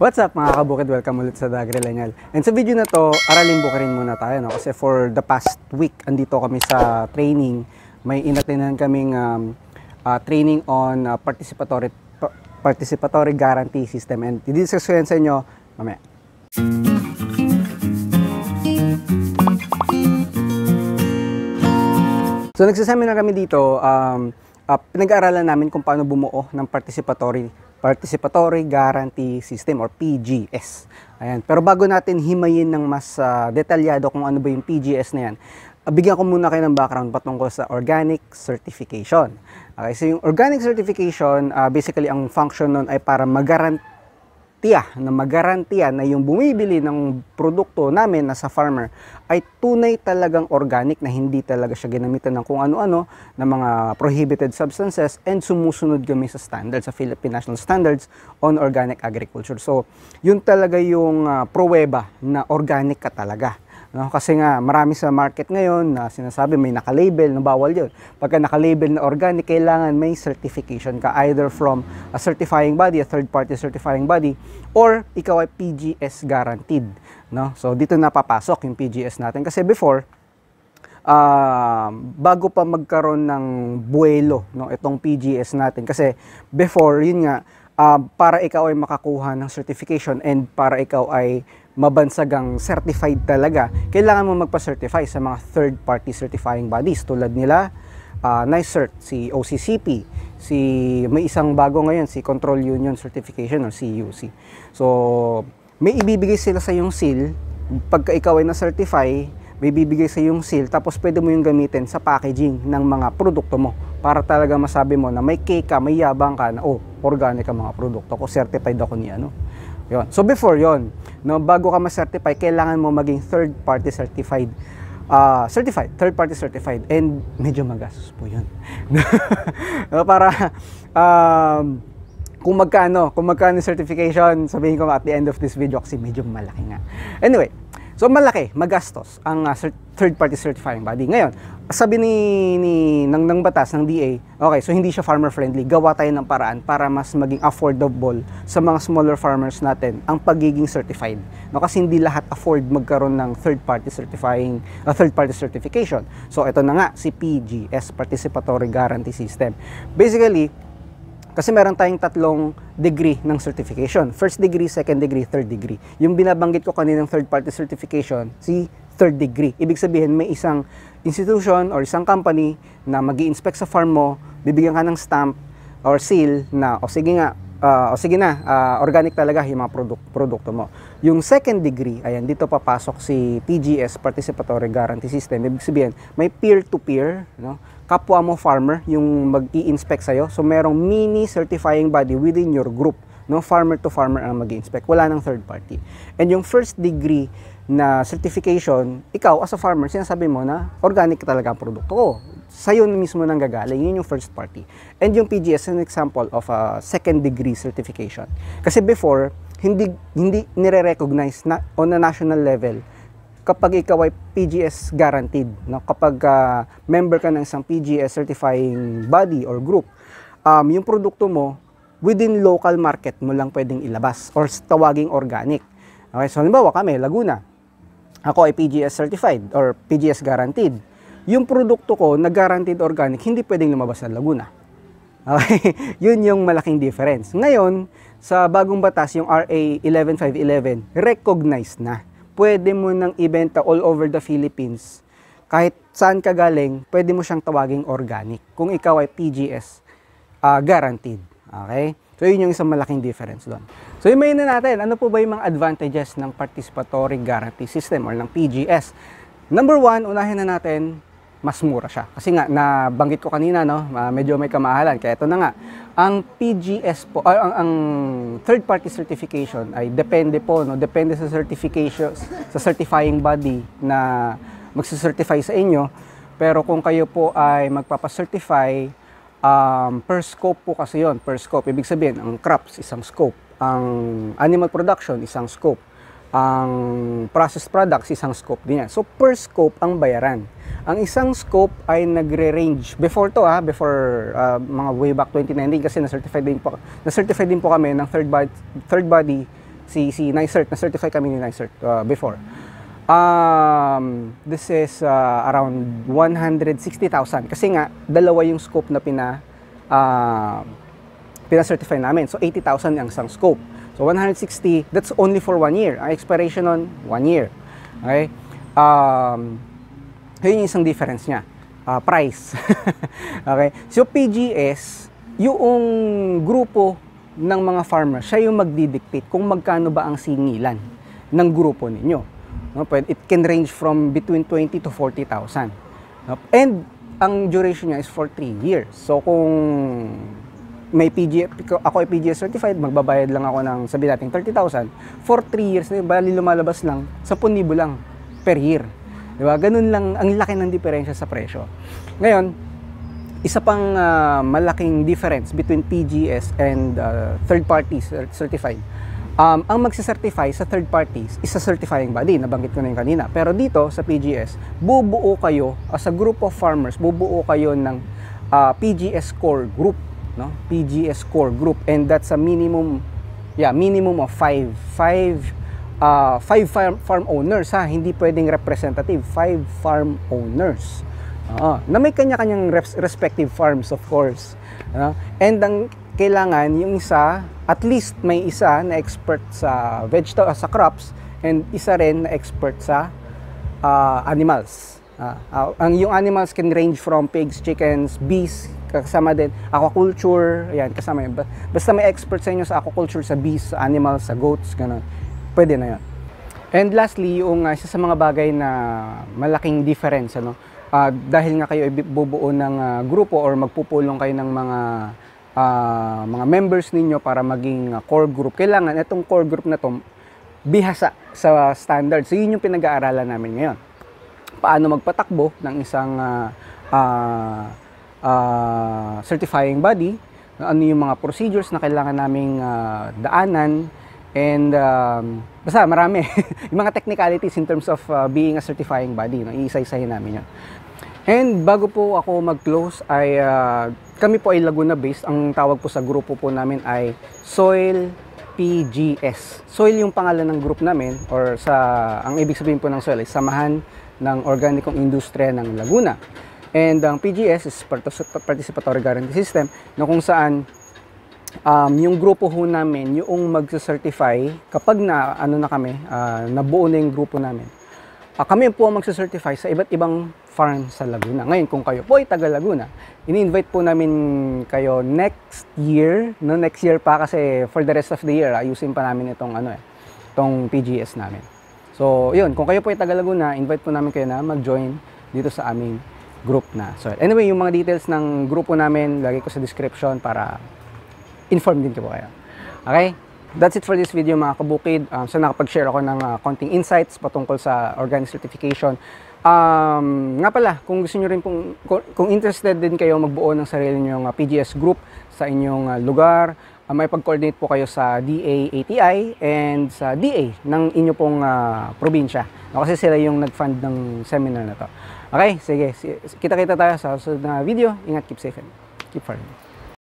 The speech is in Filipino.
What's up mga kabukid? Welcome ulit sa Dagrilenial. And sa video na to, aralin bukirin muna tayo. No? Kasi for the past week, andito kami sa training. May inatinan kaming um, uh, training on uh, participatory pa- participatory guarantee system. And i-discuss ko yan sa inyo mamaya. So nagsaseminar kami dito, um, uh, pinag-aaralan namin kung paano bumuo ng participatory participatory guarantee system or PGS. Ayan. Pero bago natin himayin ng mas uh, detalyado kung ano ba yung PGS na yan, uh, bigyan ko muna kayo ng background patungkol sa organic certification. Okay, so yung organic certification, uh, basically ang function nun ay para mag-guarantee tiya na magarantiya na yung bumibili ng produkto namin na sa farmer ay tunay talagang organic na hindi talaga siya ginamitan ng kung ano-ano na mga prohibited substances and sumusunod kami sa standards, sa Philippine National Standards on Organic Agriculture. So, yun talaga yung uh, pruweba na organic ka talaga. No? Kasi nga, marami sa market ngayon na sinasabi may nakalabel na bawal yun. Pagka nakalabel na organic, kailangan may certification ka either from a certifying body, a third-party certifying body, or ikaw ay PGS guaranteed. No? So, dito napapasok yung PGS natin. Kasi before, uh, bago pa magkaroon ng buwelo no, itong PGS natin. Kasi before, yun nga, uh, para ikaw ay makakuha ng certification and para ikaw ay mabansagang certified talaga, kailangan mo magpa-certify sa mga third-party certifying bodies tulad nila uh, NICERT, si OCCP, si may isang bago ngayon si Control Union Certification or CUC. So, may ibibigay sila sa yung seal pagka ikaw ay na-certify, may bibigay sa yung seal tapos pwede mo yung gamitin sa packaging ng mga produkto mo para talaga masabi mo na may cake ka, may yabang ka na oh, organic ang mga produkto ko, certified ako ni ano. Yon. So before yon, no, bago ka ma-certify, kailangan mo maging third party certified. Uh, certified, third party certified and medyo magastos po 'yun. no, para um, kung magkano, kung magkano certification, sabihin ko at the end of this video kasi medyo malaki nga. Anyway, So malaki, magastos ang uh, third party certifying body. Ngayon, sabi ni, ni ng, ng batas ng DA, okay, so hindi siya farmer friendly. Gawa tayo ng paraan para mas maging affordable sa mga smaller farmers natin ang pagiging certified. No, kasi hindi lahat afford magkaroon ng third party certifying uh, third party certification. So ito na nga si PGS Participatory Guarantee System. Basically, kasi meron tayong tatlong degree ng certification. First degree, second degree, third degree. Yung binabanggit ko kaninang third party certification, si third degree. Ibig sabihin, may isang institution or isang company na mag inspect sa farm mo, bibigyan ka ng stamp or seal na, o sige nga, uh, o sige na, uh, organic talaga yung mga produk produkto mo. Yung second degree, ayan, dito papasok si PGS, Participatory Guarantee System. Ibig sabihin, may peer-to-peer, -peer, no? Kapwa mo farmer yung mag-i-inspect sa'yo. So, merong mini certifying body within your group. No? Farmer to farmer ang mag-i-inspect. Wala ng third party. And yung first degree na certification, ikaw as a farmer, sinasabi mo na organic talaga ang produkto ko. Sa'yo mismo nang gagaling. Yun yung first party. And yung PGS an example of a second degree certification. Kasi before, hindi hindi nire-recognize na on a national level kapag ikaw ay PGS guaranteed, no? kapag uh, member ka ng isang PGS certifying body or group, um, yung produkto mo, within local market mo lang pwedeng ilabas or tawaging organic. Okay, so halimbawa kami, Laguna, ako ay PGS certified or PGS guaranteed. Yung produkto ko na guaranteed organic, hindi pwedeng lumabas sa Laguna. Okay, yun yung malaking difference. Ngayon, sa bagong batas, yung RA 11511, recognized na pwede mo nang ibenta all over the Philippines. Kahit saan ka galing, pwede mo siyang tawaging organic. Kung ikaw ay PGS, uh, ah, guaranteed. Okay? So, yun yung isang malaking difference doon. So, imayin na natin, ano po ba yung mga advantages ng Participatory Guarantee System or ng PGS? Number one, unahin na natin, mas mura siya. Kasi nga, nabanggit ko kanina, no, medyo may kamahalan. Kaya ito na nga, ang PGS po, uh, ang, ang third party certification ay depende po, no, depende sa certification, sa certifying body na magsa-certify sa inyo. Pero kung kayo po ay magpapa-certify, um, per scope po kasi yon per scope. Ibig sabihin, ang crops, isang scope. Ang animal production, isang scope. Ang processed products, isang scope din yan. So, per scope ang bayaran. Ang isang scope ay nagre-range before to ah, before uh, mga way back 2019 kasi na-certified din po na-certified din po kami ng third body third body si, si NICERT, na-certify kami ni NICERT uh, before. Um, this is uh, around 160,000 kasi nga dalawa yung scope na pina uh, pina-certify namin. So 80,000 ang isang scope. So 160, that's only for one year. Ang expiration on one year. Okay? Um, yun yung isang difference niya. Uh, price. okay? So PGS, yung grupo ng mga farmers, siya yung magdidictate kung magkano ba ang singilan ng grupo ninyo. No, it can range from between 20 to 40,000. No? And ang duration niya is for 3 years. So kung may PG, ako ay PGS certified, magbabayad lang ako ng sabi natin 30,000 for 3 years na bali lumalabas lang 10,000 lang per year. 'Di ba? Ganun lang ang laki ng diferensya sa presyo. Ngayon, isa pang uh, malaking difference between PGS and uh, third parties certified. Um, ang magsicertify sa third parties is a certifying body, nabanggit ko na yung kanina. Pero dito sa PGS, bubuo kayo as a group of farmers, bubuo kayo ng uh, PGS core group, no? PGS core group and that's a minimum yeah, minimum of 5 5 uh, five farm, farm owners ha, hindi pwedeng representative, 5 farm owners. Oo, na may kanya-kanyang respective farms of course. Uh, and ang kailangan yung isa, at least may isa na expert sa vegetable sa crops and isa rin na expert sa uh, animals. Uh, uh, ang yung animals can range from pigs, chickens, bees, kasama din aquaculture, ayan, kasama yun. Basta may expert sa inyo sa aquaculture, sa bees, sa animals, sa goats, ganun. Pwede na yun. And lastly, yung uh, isa sa mga bagay na malaking difference, ano, uh, dahil nga kayo bubuo ng uh, grupo or magpupulong kayo ng mga uh, mga members ninyo para maging uh, core group, kailangan itong core group na to bihasa sa standard. So yun yung pinag-aaralan namin ngayon. Paano magpatakbo ng isang uh, uh, uh, certifying body, ano yung mga procedures na kailangan naming uh, daanan, and um, basta marami. yung mga technicalities in terms of uh, being a certifying body, no? iisa-isahin namin yun. And bago po ako mag-close ay uh, kami po ay Laguna based. Ang tawag po sa grupo po namin ay Soil PGS. Soil yung pangalan ng group namin or sa ang ibig sabihin po ng soil ay samahan ng organikong industriya ng Laguna. And ang PGS is Participatory Guarantee System na kung saan um, yung grupo ho namin yung magsa-certify kapag na ano na kami, uh, nabuo na yung grupo namin. Uh, kami po ang magsa-certify sa iba't ibang farm sa Laguna. Ngayon, kung kayo po ay taga Laguna, ini-invite po namin kayo next year, no next year pa kasi for the rest of the year, ayusin pa namin itong ano eh, itong PGS namin. So, yun, kung kayo po ay taga Laguna, invite po namin kayo na mag-join dito sa aming group na. So, anyway, yung mga details ng grupo namin, lagay ko sa description para inform din po kayo. Okay? That's it for this video mga kabukid. Um, so nakapag-share ako ng uh, konting insights patungkol sa organic certification. Um, nga pala, kung gusto niyo rin pong, kung, kung interested din kayo magbuo ng sarili niyo uh, PGS group sa inyong uh, lugar, uh, may pag-coordinate po kayo sa DA-ATI and sa DA ng inyo pong uh, probinsya. No, kasi sila yung nag-fund ng seminar na to. Okay, sige. Kita-kita tayo sa susunod na video. Ingat, keep safe and keep farming.